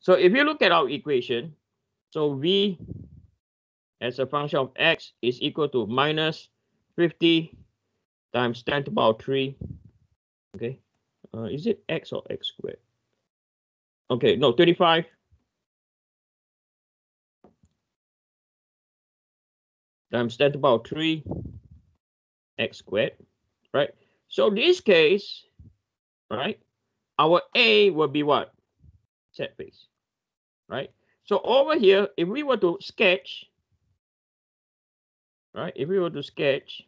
So if you look at our equation, so v as a function of x is equal to minus 50 times 10 to the power 3. Okay, uh, is it x or x squared? Okay, no, 25 times 10 to the power 3 x squared, right? So this case, right, our A will be what? Set face, right? So over here, if we were to sketch, right, if we were to sketch,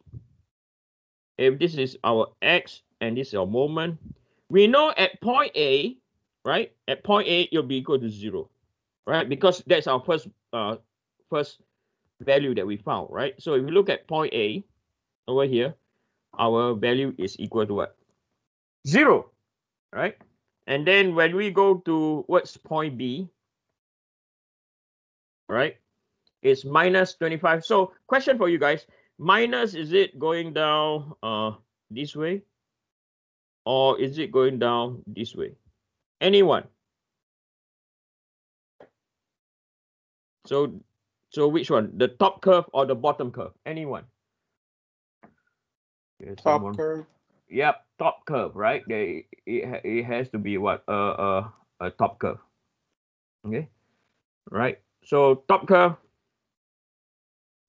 if this is our X and this is our moment, we know at point A, right, at point A, it'll be equal to zero, right? Because that's our first, uh, first value that we found, right? So if you look at point A over here, our value is equal to what? Zero, right? And then when we go to what's point B, right? It's minus 25. So question for you guys, minus, is it going down uh, this way? Or is it going down this way? Anyone? So so which one? The top curve or the bottom curve? Anyone? Top someone- curve. Yep, top curve, right? They it, it has to be what a uh, uh, a top curve. Okay, right. So top curve,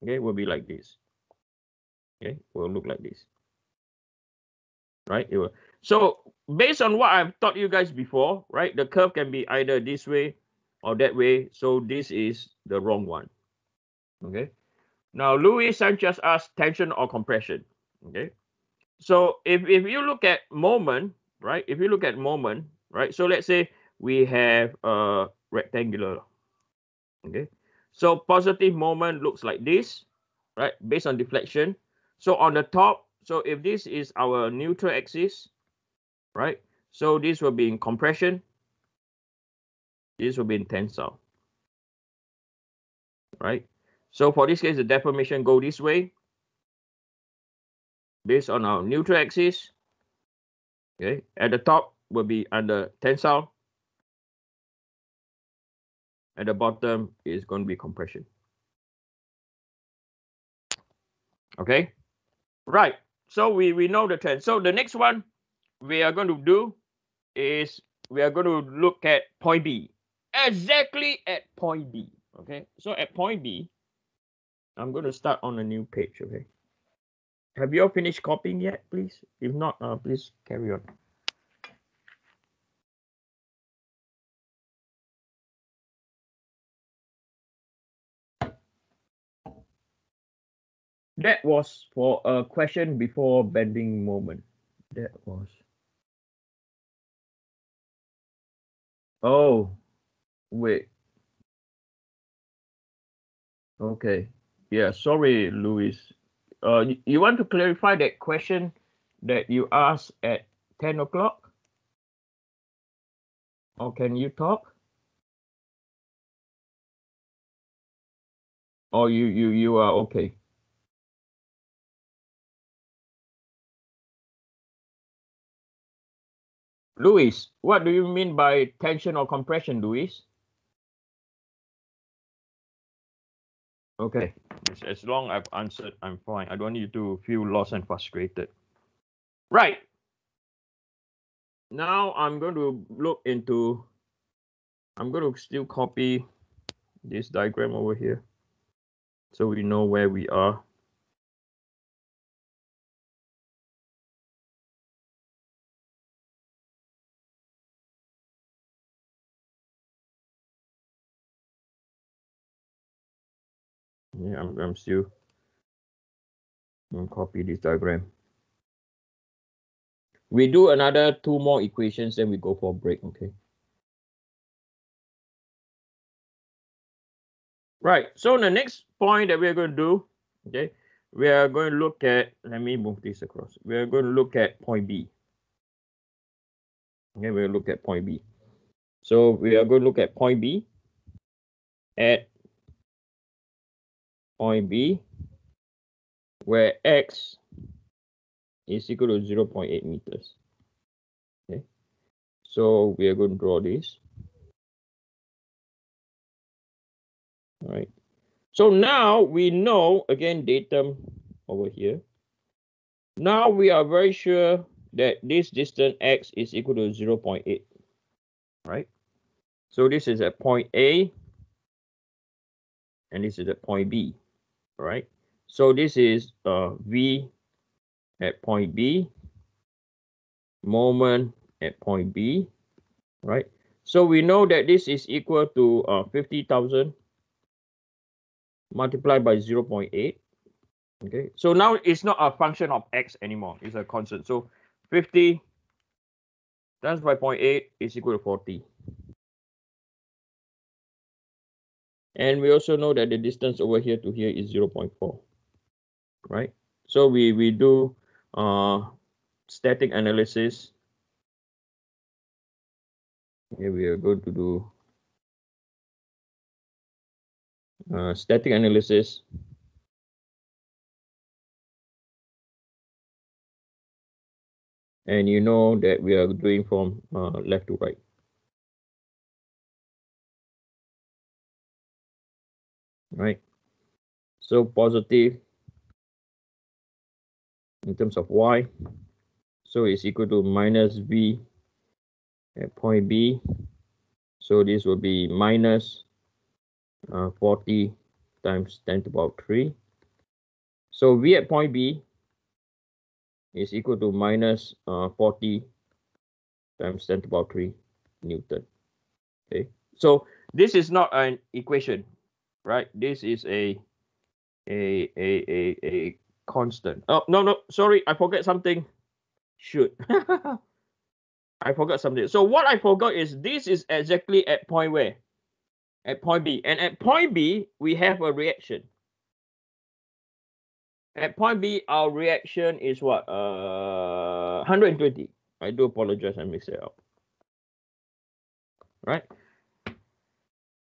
okay, will be like this. Okay, will look like this. Right. It will. So based on what I've taught you guys before, right, the curve can be either this way or that way. So this is the wrong one. Okay. Now Louis Sanchez asked tension or compression. Okay. So if, if you look at moment, right? If you look at moment, right? So let's say we have a rectangular. Okay. So positive moment looks like this, right? Based on deflection. So on the top, so if this is our neutral axis, right? So this will be in compression. This will be in tensile. Right? So for this case, the deformation go this way based on our neutral axis. Okay, at the top will be under tensile. At the bottom is going to be compression. Okay, right. So we, we know the trend. So the next one we are going to do is we are going to look at point B. Exactly at point B. Okay, so at point B, I'm going to start on a new page. Okay. Have you all finished copying yet, please? If not, uh, please carry on. That was for a question before bending moment. That was. Oh, wait. Okay. Yeah, sorry, Louis uh, you, you want to clarify that question that you asked at 10 o'clock? Or can you talk? Or you, you, you are okay? Louis, what do you mean by tension or compression, Louis? Okay, as, as long I've answered, I'm fine. I don't need to feel lost and frustrated. Right. Now I'm going to look into, I'm going to still copy this diagram over here so we know where we are. Yeah, I'm, I'm still going to copy this diagram. We do another two more equations, then we go for a break, okay? Right, so the next point that we're going to do, okay, we are going to look at, let me move this across. We are going to look at point B. Okay, we'll look at point B. So we are going to look at point B at point B where x is equal to 0 0.8 meters. Okay, so we are going to draw this. All right. So now we know, again, datum over here. Now we are very sure that this distance x is equal to 0 0.8, right? So this is at point A, and this is at point B, right? So this is uh, V at point B, moment at point B, right? So we know that this is equal to uh, 50,000 multiplied by 0 0.8. Okay, so now it's not a function of x anymore, it's a constant. So 50 times by 0.8 is equal to 40. And we also know that the distance over here to here is 0 0.4, right? So we, we do uh, static analysis. Here we are going to do uh, static analysis. And you know that we are doing from uh, left to right. Right. So positive in terms of y. So it's equal to minus v at point B. So this will be minus uh, 40 times 10 to the power 3. So V at point B is equal to minus, uh, 40 times 10 to the power 3 Newton. Okay, so this is not an equation, right? This is a a a a, a constant. Oh no no sorry I forget something. Shoot. I forgot something. So what I forgot is this is exactly at point where? at point B. And at point B, we have a reaction. At point B, our reaction is what? Uh, 120. I do apologize, I mixed it up. Right?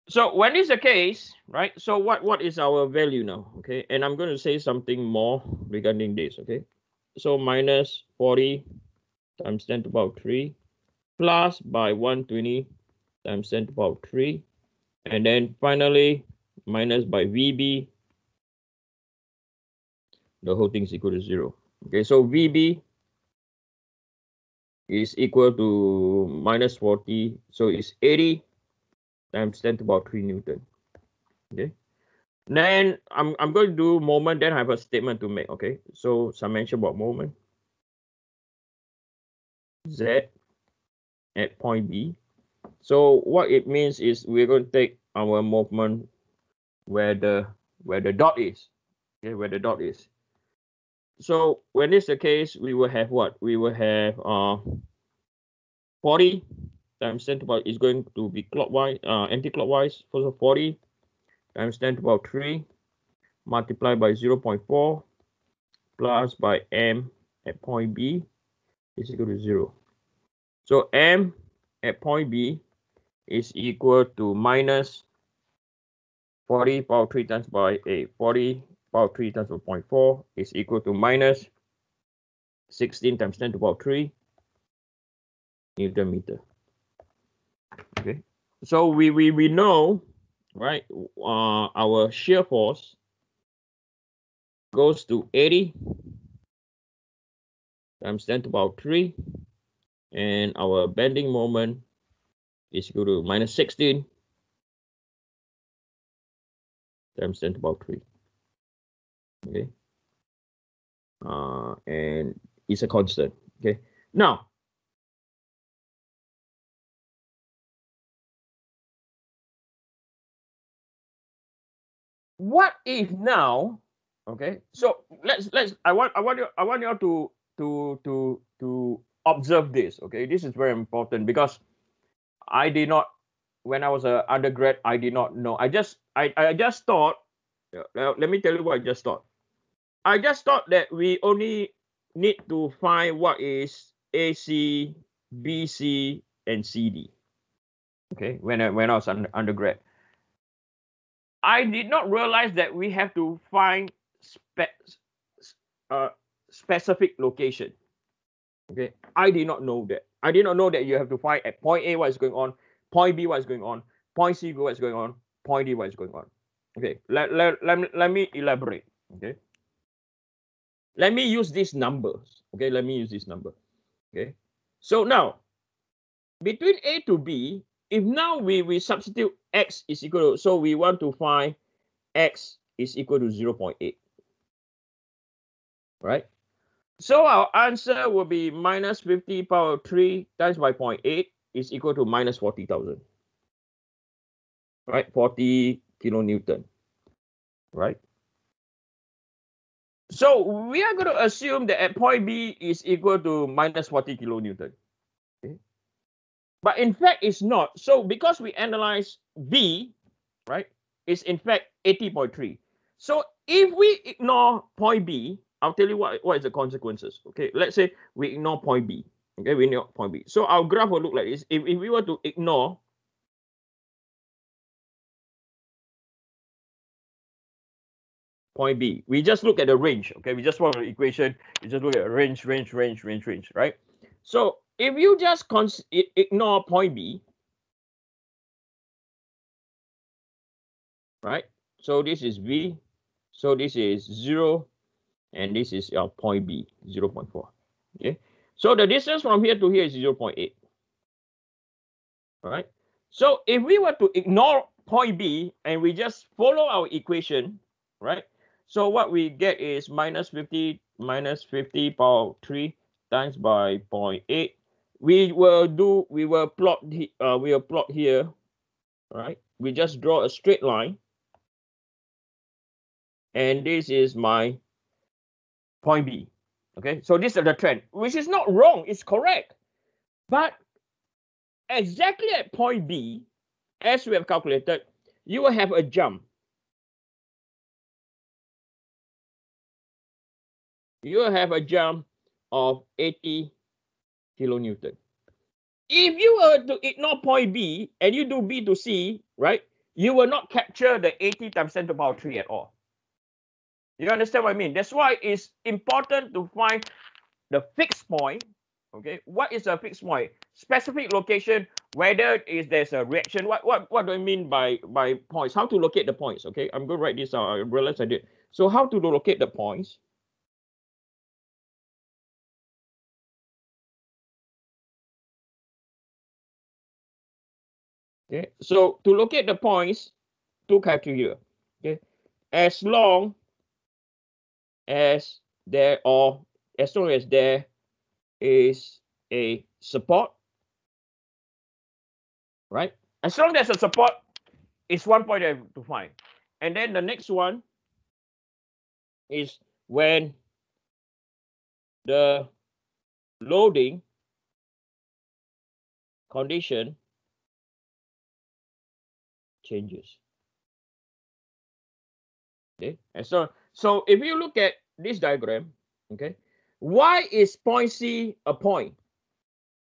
So when is the case, right? So what, what is our value now? Okay, and I'm going to say something more regarding this, okay? So minus 40 times 10 to power 3 plus by 120 times 10 to power 3 and then finally, minus by VB, the whole thing is equal to zero. Okay, so VB is equal to minus 40. So it's 80 times 10 to the power 3 Newton. Okay. Then I'm, I'm going to do moment, then I have a statement to make. Okay. So summation about moment. Z at point B so what it means is we're going to take our moment where the where the dot is. Okay, where the dot is. So when it's the case, we will have what? We will have uh 40 times 10 to power is going to be clockwise, uh, anti-clockwise. So 40 times 10 to power 3 multiplied by 0 0.4 plus by m at point B is equal to 0. So m at point B is equal to minus 40 power 3 times by a 40 power 3 times by 0.4 is equal to minus 16 times 10 to the power 3 Newton meter. Okay, so we, we, we know, right, uh, our shear force goes to 80 times 10 to power 3 and our bending moment is equal to minus 16 times 10 to power 3. Okay. Uh, and it's a constant. Okay. Now, what if now okay so let's let's i want i want you i want you all to to to to observe this okay? This is very important because i did not when i was a undergrad i did not know. I just i i just thought uh, let me tell you what i just thought. I just thought that we only need to find what is ac bc and cd okay? When i when i was an undergrad i did not realize that we have to find spe- uh, specific location Okay, I did not know that. I did not know that you have to find at point A what is going on, point B what is going on, point C what is going on, point D what is going on. Okay, let, let, let, me, let me elaborate. Okay. Let me use these numbers. Okay, let me use this number. Okay. So now, between A to B, if now we, we substitute X is equal to, so we want to find X is equal to 0 0.8. Right? So our answer will be minus 50 power 3 times by 0.8 is equal to minus 40,000. Right? 40 kilonewton. Right? So we are going to assume that at point B is equal to minus 40 kilonewton. But in fact, it's not. So because we analyze B, right, it's in fact 80.3. So if we ignore point B, I'll tell you what, what is the consequences. Okay, let's say we ignore point B. Okay, we ignore point B. So our graph will look like this. If, if we were to ignore point B. We just look at the range, okay? We just want the equation. We just look at range, range, range, range, range, right? So if you just ignore point B, right? So this is V, so this is 0, and this is your point B, 0 0.4, okay? So the distance from here to here is 0 0.8, all right? So if we were to ignore point B and we just follow our equation, right? So what we get is minus 50 minus 50 power 3 times by 0.8. We will do, we will plot, uh, we will plot here, right? We just draw a straight line. And this is my point B. Okay, so this is the trend, which is not wrong, it's correct. But exactly at point B, as we have calculated, you will have a jump you will have a jump of 80 kilonewton. If you were to ignore point B and you do B to C, right, you will not capture the 80 times 10 to power 3 at all. You understand what I mean? That's why it's important to find the fixed point. Okay, what is a fixed point? Specific location, whether is there's a reaction. What what what do I mean by by points? How to locate the points? Okay, I'm going to write this out. I realize I did. So how to locate the points? Okay, so to locate the points, two criteria. Okay, as long as there or as long as there is a support, right? As long as a support, it's one point to find. And then the next one is when the loading condition changes. Okay, and so so if you look at this diagram, okay, why is point C a point?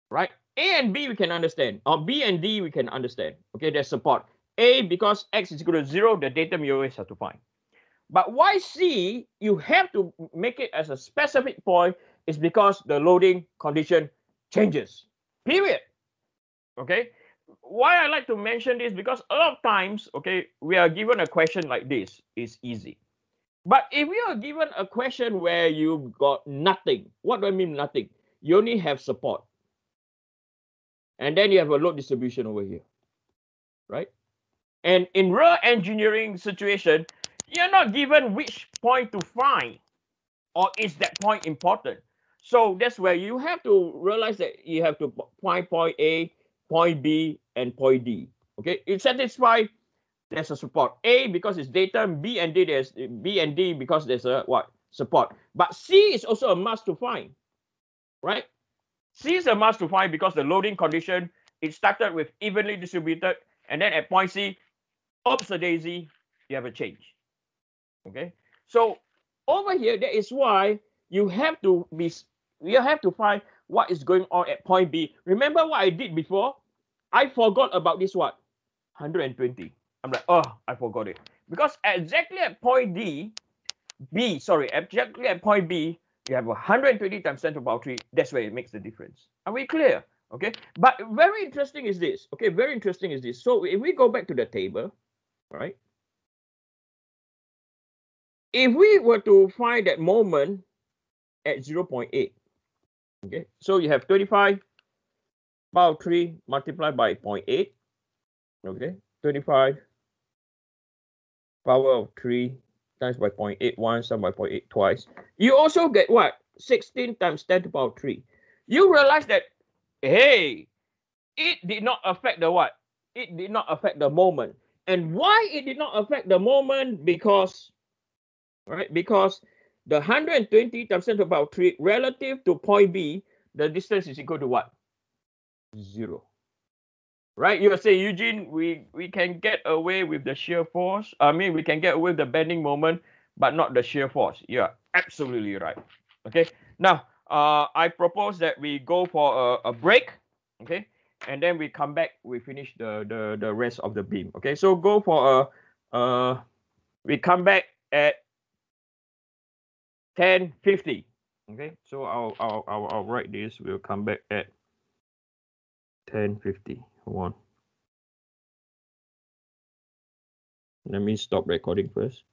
Right? A and B we can understand, or B and D we can understand. Okay, there's support. A because x is equal to zero, the datum you always have to find. But why C, you have to make it as a specific point is because the loading condition changes. Period. Okay why I like to mention this because a lot of times, okay, we are given a question like this, it's easy. But if you are given a question where you got nothing, what do I mean nothing? You only have support. And then you have a load distribution over here, right? And in real engineering situation, you're not given which point to find or is that point important. So that's where you have to realize that you have to find point A, point B, and point D. Okay, it satisfies there's a support. A because it's datum, B and D there's B and D because there's a what support. But C is also a must to find, right? C is a must to find because the loading condition it started with evenly distributed, and then at point C, oops a daisy, you have a change. Okay, so over here that is why you have to be you have to find what is going on at point B. Remember what I did before? I forgot about this what? 120. I'm like, oh, I forgot it. Because exactly at point D, B, sorry, exactly at point B, you have 120 times 10 to the power 3. That's where it makes the difference. Are we clear? Okay. But very interesting is this. Okay, very interesting is this. So if we go back to the table, right? if we were to find that moment at 0.8, okay, so you have 25 power 3 multiplied by 0.8, okay, 25 power of 3 times by 0.8 once, sum by 0.8 twice. You also get what? 16 times 10 to the power 3. You realize that, hey, it did not affect the what? It did not affect the moment. And why it did not affect the moment? Because, right? Because the 120 times 10 to the power 3 relative to point B, the distance is equal to what? Zero. Right? You say, Eugene, we, we can get away with the shear force. I mean, we can get away with the bending moment, but not the shear force. You're absolutely right. Okay. Now, uh, I propose that we go for a, a break. Okay and then we come back we finish the the the rest of the beam okay so go for a uh we come back at 1050 okay so I'll, I'll i'll i'll write this we'll come back at 1050 hold on let me stop recording first